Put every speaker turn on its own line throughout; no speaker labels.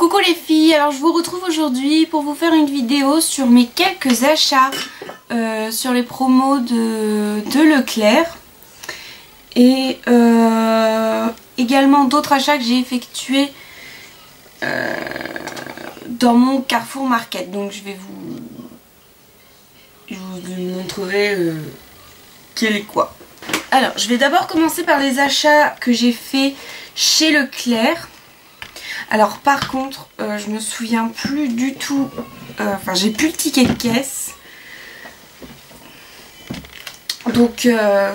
Coucou les filles, alors je vous retrouve aujourd'hui pour vous faire une vidéo sur mes quelques achats euh, sur les promos de, Leclerc et euh, également d'autres achats que j'ai effectués euh, dans mon Carrefour Market. Donc je vais vous, je vous montrerai quel est quoi. Alors je vais d'abord commencer par les achats que j'ai fait chez Leclerc. Alors par contre, euh, je me souviens plus du tout, euh, enfin j'ai plus le ticket de caisse. Donc euh,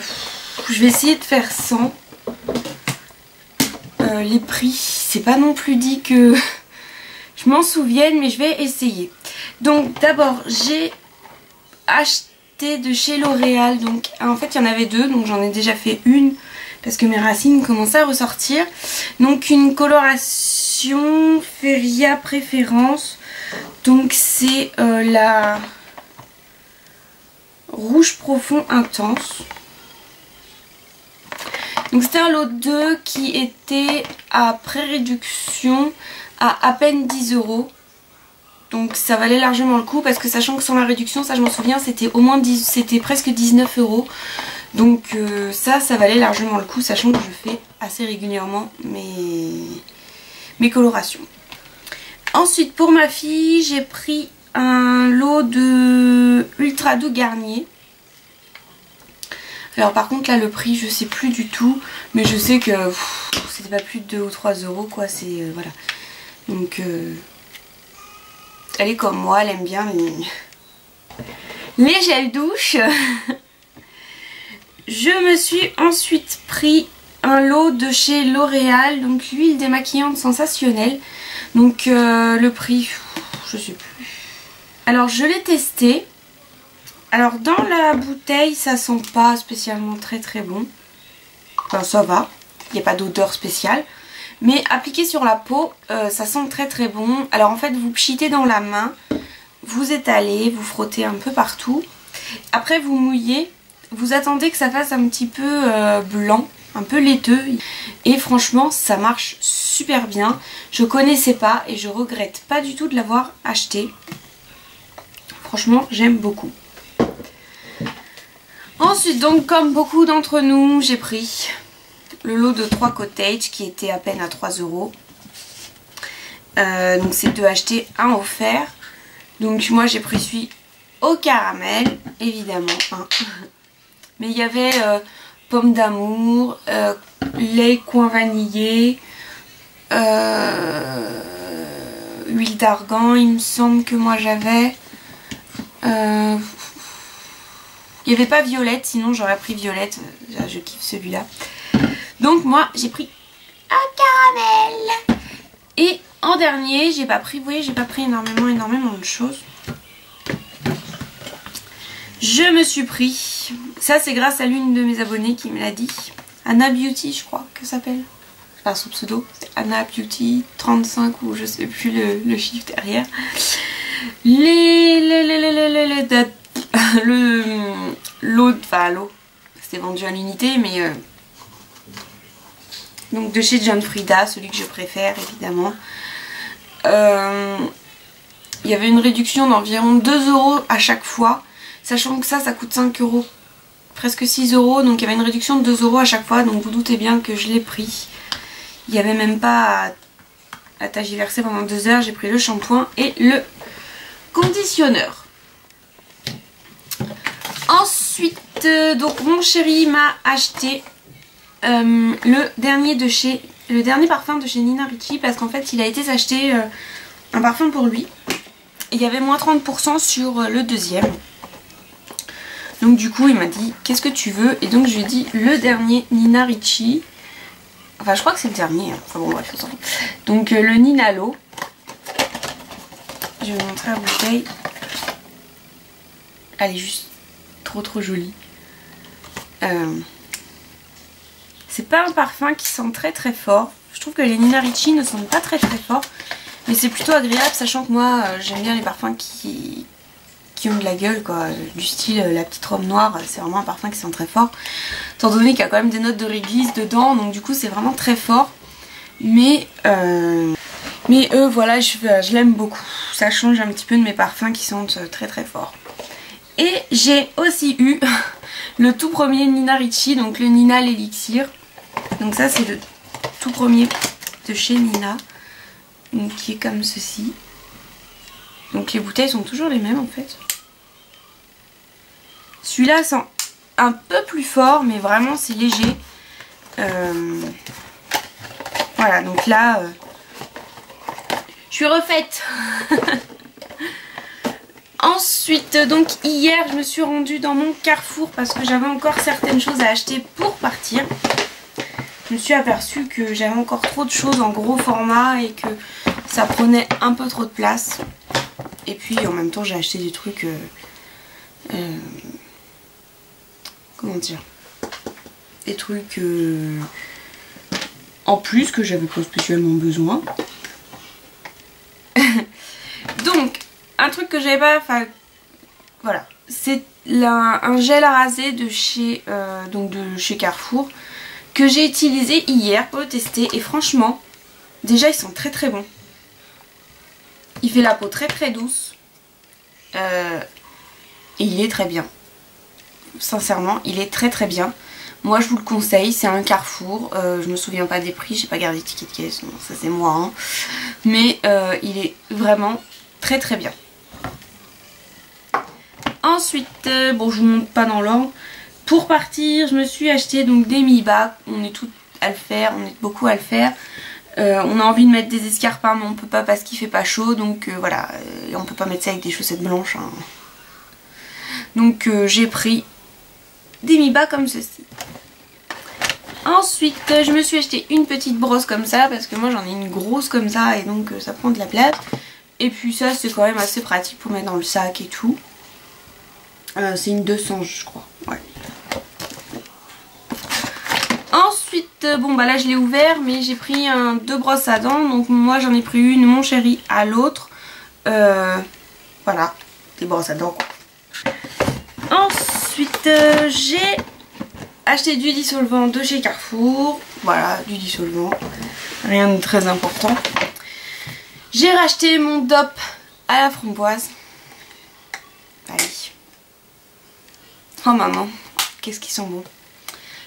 je vais essayer de faire 100. les prix, c'est pas non plus dit que je m'en souvienne, mais je vais essayer. Donc d'abord j'ai acheté de chez L'Oréal, donc en fait il y en avait deux, donc j'en ai déjà fait une parce que mes racines commençaient à ressortir. Donc une coloration Feria Préférence. Donc c'est euh, la rouge profond intense. Donc c'était un lot 2 qui était à pré-réduction à à peine 10 euros. Donc ça valait largement le coup parce que sachant que sans la réduction, ça je m'en souviens, c'était au moins 10, c'était presque 19 euros. Donc euh, ça, ça valait largement le coup, sachant que je fais assez régulièrement mes, mes colorations. Ensuite pour ma fille j'ai pris un lot de Ultra Doux Garnier. Alors par contre là le prix je sais plus du tout mais je sais que c'était pas plus de 2 ou 3 euros quoi c'est euh, voilà donc euh, elle est comme moi elle aime bien les, les gels douche je me suis ensuite pris un lot de chez L'Oréal, donc l'huile démaquillante sensationnelle. Donc euh, le prix, je sais plus. Alors je l'ai testé. Alors dans la bouteille, ça sent pas spécialement très très bon. Enfin ça va, il n'y a pas d'odeur spéciale. Mais appliqué sur la peau, euh, ça sent très très bon. Alors en fait, vous pchitez dans la main, vous étalez, vous frottez un peu partout. Après vous mouillez, vous attendez que ça fasse un petit peu euh, blanc un peu laiteux et franchement ça marche super bien. Je connaissais pas et je regrette pas du tout de l'avoir acheté. Franchement j'aime beaucoup. Ensuite donc comme beaucoup d'entre nous j'ai pris le lot de 3 cottage qui était à peine à 3 euros. Euh, donc c'est deux achetés, un offert. Donc moi j'ai pris celui au caramel évidemment. Mais il y avait... Euh, pomme d'amour, euh, lait coin vanillé, euh, huile d'argan, il me semble que moi j'avais. Euh, il n'y avait pas violette, sinon j'aurais pris violette, je kiffe celui-là. Donc moi j'ai pris un caramel. Et en dernier, j'ai pas pris, vous voyez, j'ai pas pris énormément, énormément de choses. Je me suis pris, ça c'est grâce à l'une de mes abonnées qui me l'a dit, Anna Beauty je crois que s'appelle, enfin son pseudo, c'est Anna Beauty 35 ou je sais plus le, chiffre derrière. Le l'eau, enfin l'eau, c'était vendu à l'unité mais euh, donc de chez John Frida, celui que je préfère évidemment. Euh, il y avait une réduction d'environ 2 euros à chaque fois Sachant que ça, ça coûte 5 euros, presque 6 euros. Donc il y avait une réduction de 2 euros à chaque fois. Donc vous doutez bien que je l'ai pris. Il n'y avait même pas à, tagiverser pendant 2 heures. J'ai pris le shampoing et le conditionneur. Ensuite, euh, donc mon chéri m'a acheté euh, le dernier parfum de chez Nina Ricci parce qu'en fait il a été acheté euh, un parfum pour lui. Il y avait moins 30% sur le deuxième. Donc du coup il m'a dit qu'est-ce que tu veux? Et donc je lui ai dit le dernier Nina Ricci. Enfin je crois que c'est le dernier. Hein. Enfin bon bref. Donc euh, le Ninalo. Je vais vous montrer la bouteille. Elle est juste trop trop jolie. Euh, c'est pas un parfum qui sent très très fort. Je trouve que les Nina Ricci ne sentent pas très très fort. Mais c'est plutôt agréable sachant que moi euh, j'aime bien les parfums qui, de la gueule quoi, du style euh, la petite robe noire, c'est vraiment un parfum qui sent très fort. Étant donné qu'il y a quand même des notes de réglisse dedans, donc du coup c'est vraiment très fort. Mais euh, Mais eux, voilà, je, je l'aime beaucoup. Ça change un petit peu de mes parfums qui sentent très très fort. Et j'ai aussi eu le tout premier Nina Ricci, donc le Nina l'élixir. Donc ça c'est le tout premier de chez Nina, donc, qui est comme ceci. Donc les bouteilles sont toujours les mêmes en fait. Celui-là sent un peu plus fort, mais vraiment c'est léger. Euh, voilà, donc là, euh, je suis refaite. Ensuite, donc hier, je me suis rendue dans mon carrefour parce que j'avais encore certaines choses à acheter pour partir. Je me suis aperçue que j'avais encore trop de choses en gros format et que ça prenait un peu trop de place. Et puis en même temps, j'ai acheté des trucs... Euh, Des trucs euh, en plus que j'avais pas spécialement besoin. Donc, un truc que j'avais pas, enfin voilà, c'est un gel à de chez, euh, donc de chez Carrefour que j'ai utilisé hier pour le tester et franchement, déjà ils sont très très bons. Il fait la peau très très douce euh, et il est très bien. Sincèrement, il est très très bien. Moi je vous le conseille, c'est un Carrefour, euh, je me souviens pas des prix, j'ai pas gardé ticket de caisse, ça c'est moi. Hein. Mais il est vraiment très très bien. Ensuite, euh, bon je vous montre pas dans l'ordre. Pour partir, je me suis acheté donc des mi-bas. On est tout à le faire, on est beaucoup à le faire. Euh, on a envie de mettre des escarpins mais on peut pas parce qu'il fait pas chaud donc euh, voilà on peut pas mettre ça avec des chaussettes blanches hein. donc j'ai pris des mi-bas comme ceci ensuite je me suis acheté une petite brosse comme ça parce que moi j'en ai une grosse comme ça et donc ça prend de la place et puis ça c'est quand même assez pratique pour mettre dans le sac et tout euh, c'est une 200 je crois. Ensuite, euh, bon bah là je l'ai ouvert mais j'ai pris deux brosses à dents. Donc moi j'en ai pris une, mon chéri à l'autre. Euh, voilà, des brosses à dents Ensuite j'ai acheté du dissolvant de chez Carrefour. Voilà, du dissolvant. Rien de très important. J'ai racheté mon DOP à la framboise. Allez. Oh maman, qu'est-ce qu'ils sont beaux.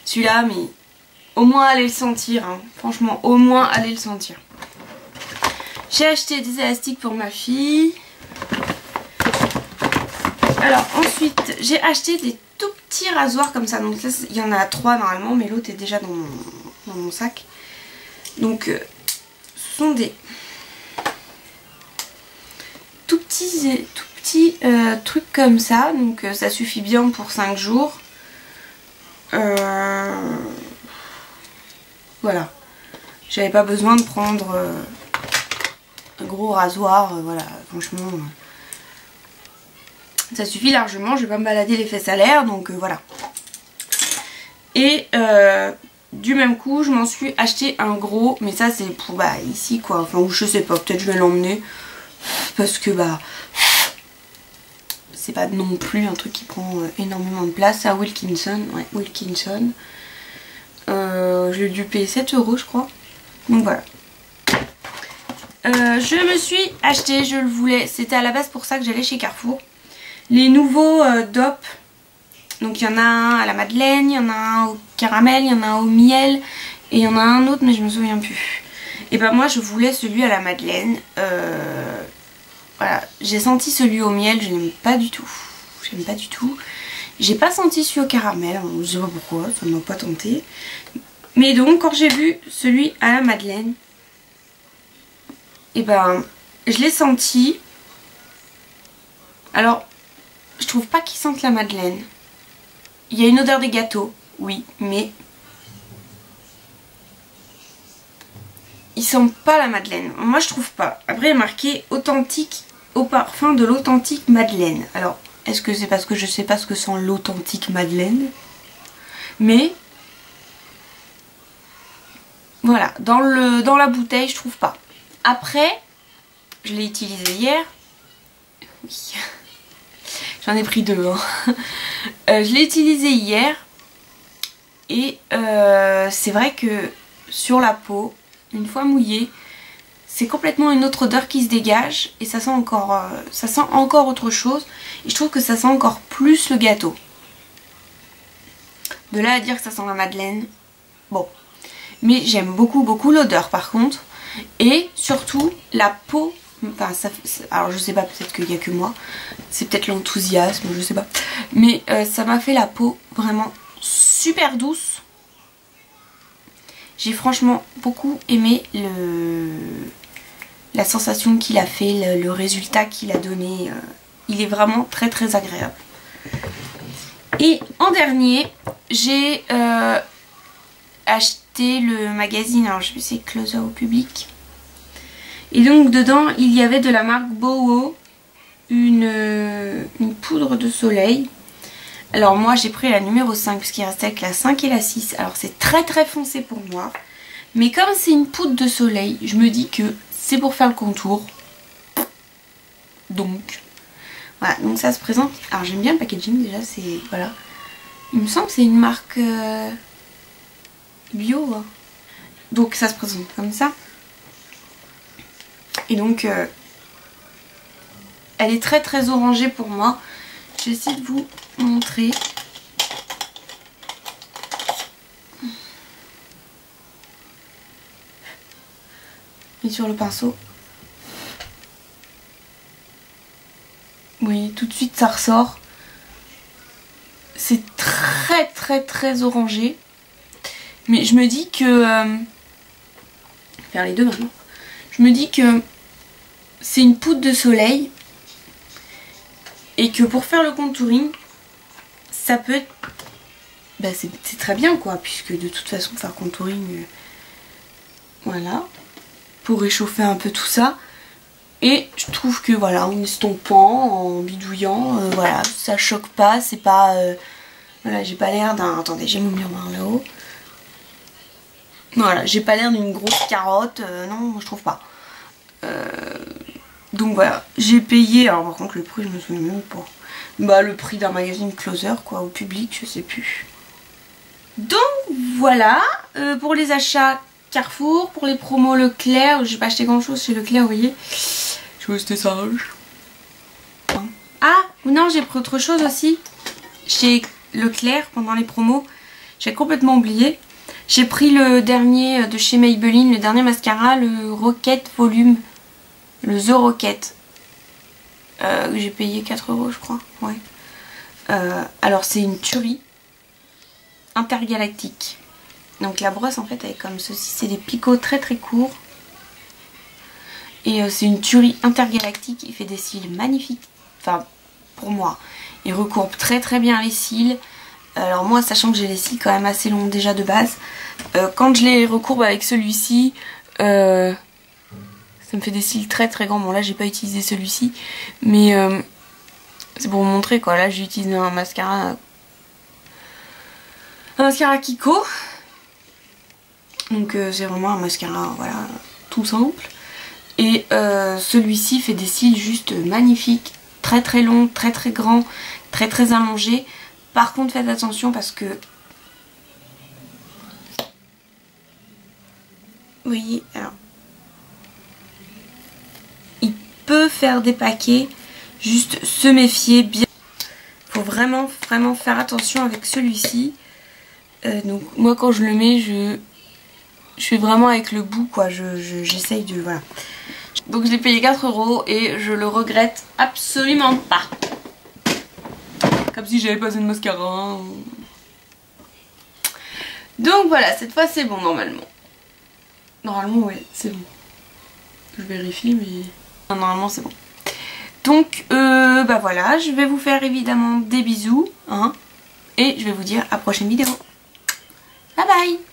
Celui-là, mais au moins allez le sentir. Hein. Franchement, au moins allez le sentir. J'ai acheté des élastiques pour ma fille. Alors ensuite, j'ai acheté des tout petits rasoirs comme ça. Donc là, il y en a trois normalement, mais l'autre est déjà dans mon, sac. Donc, euh, ce sont des tout petits, tout euh, truc comme ça. Donc euh, ça suffit bien pour 5 jours. Euh, voilà. J'avais pas besoin de prendre un gros rasoir. voilà, franchement. Ça suffit largement. Je vais pas me balader les fesses à l'air. Donc voilà. Et du même coup je m'en suis acheté un gros mais ça c'est pour bah ici quoi enfin je sais pas peut-être je vais l'emmener parce que bah c'est pas non plus un truc qui prend euh, énormément de place. à Wilkinson, ouais, Wilkinson. Euh, J'ai dû payer 7 euros je crois. Donc voilà. Euh, je me suis acheté, je le voulais, c'était à la base pour ça que j'allais chez Carrefour. Les nouveaux DOP. Donc il y en a un à la madeleine, il y en a un au caramel, il y en a un au miel. Et il y en a un autre mais je me souviens plus. Et ben moi je voulais celui à la madeleine. Euh, voilà, j'ai senti celui au miel, je n'aime pas du tout. J'aime pas du tout. J'ai pas senti celui au caramel, hein, je sais pas pourquoi, ça m'a pas tenté. Mais donc quand j'ai vu celui à la madeleine, et ben je l'ai senti. Alors, je trouve pas qu'il sente la madeleine. Il y a une odeur des gâteaux, oui, mais il sent pas la madeleine. Moi je trouve pas. Après il est marqué authentique au parfum de l'authentique Madeleine. Alors, est-ce que c'est parce que je sais pas ce que sent l'authentique Madeleine? Mais, voilà, dans, le, dans la bouteille, je trouve pas. Après, je l'ai utilisé hier. Oui. J'en ai pris deux. Hein. Euh, je l'ai utilisé hier. Et euh, c'est vrai que sur la peau, une fois mouillé, c'est complètement une autre odeur qui se dégage et ça sent encore, euh, ça sent encore autre chose. Et je trouve que ça sent encore plus le gâteau. De là à dire que ça sent la madeleine, bon. Mais j'aime beaucoup beaucoup l'odeur par contre. Et surtout la peau, alors je sais pas peut-être qu'il n'y a que moi, c'est peut-être l'enthousiasme, je sais pas. Mais euh, ça m'a fait la peau vraiment super douce. J'ai franchement beaucoup aimé le, la sensation qu'il a fait, le, résultat qu'il a donné. Euh, il est vraiment très très agréable. Et en dernier, j'ai euh, acheté le magazine, alors je vais essayer Closer au public. Et donc dedans, il y avait de la marque Bowo, une, euh, poudre de soleil. Alors moi j'ai pris la numéro 5 puisqu'il restait avec la 5 et la 6. Alors c'est très très foncé pour moi. Mais comme c'est une poudre de soleil, je me dis que c'est pour faire le contour. Donc, voilà, donc ça se présente. Alors j'aime bien le packaging déjà, c'est, voilà. Il me semble que c'est une marque euh, bio. Hein. Donc ça se présente comme ça. Et donc, euh, elle est très très orangée pour moi. J'essaie de vous montrer. Et sur le pinceau. Oui, tout de suite ça ressort. C'est très très très orangé. Mais je me dis que... Euh, faire les deux maintenant. Je me dis que c'est une poudre de soleil. Et que pour faire le contouring, ça peut être... Bah c'est très bien quoi, puisque de toute façon faire contouring... Euh, voilà pour réchauffer un peu tout ça. Et je trouve que voilà, en estompant, en bidouillant, euh, voilà, ça choque pas, c'est pas... Euh, voilà, j'ai pas l'air d'un... Attendez, j'ai mon miroir là-haut. Voilà, j'ai pas l'air d'une grosse carotte, euh, non, je trouve pas. Donc voilà, j'ai payé, alors par contre le prix je me souviens même pas. Bah le prix d'un magazine Closer quoi, au public, je sais plus. Donc voilà, pour les achats Carrefour. Pour les promos Leclerc, j'ai pas acheté grand chose chez Leclerc, vous voyez. Je vais sage. Ah, non, j'ai pris autre chose aussi. Chez Leclerc, pendant les promos. J'ai complètement oublié. J'ai pris le dernier de chez Maybelline, le dernier mascara, le Rocket Volume. Le The Rocket. Euh, j'ai payé 4 euros, je crois. Ouais. Euh, alors, c'est une tuerie intergalactique. Donc la brosse en fait elle est comme ceci, c'est des picots très très courts. Et euh, c'est une tuerie intergalactique, il fait des cils magnifiques, enfin pour moi. Il recourbe très très bien les cils. Alors moi sachant que j'ai les cils quand même assez longs déjà de base, quand je les recourbe avec celui-ci, ça me fait des cils très très grands. Bon là j'ai pas utilisé celui-ci, mais c'est pour vous montrer quoi. Là j'ai utilisé un mascara, un mascara Kiko. Donc euh, c'est vraiment un mascara voilà, tout simple. Et euh, celui-ci fait des cils juste magnifiques, très très longs, très très grands, très très allongés. Par contre faites attention parce que... Voyez, alors... Il peut faire des paquets, juste se méfier bien. Faut vraiment vraiment faire attention avec celui-ci. Euh, donc moi quand je le mets, je je fais vraiment avec le bout quoi, j'essaye de... voilà. Donc je l'ai payé 4 euros et je le regrette absolument pas. Comme si j'avais pas besoin de mascara. Donc voilà, cette fois c'est bon normalement. Normalement ouais, c'est bon. Je vérifie mais... normalement c'est bon. Donc euh, bah voilà, je vais vous faire évidemment des bisous. Hein, et je vais vous dire à prochaine vidéo. Bye bye